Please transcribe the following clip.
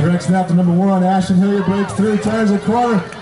Direct snap to number one. Ashton Hilliard breaks through, turns a corner.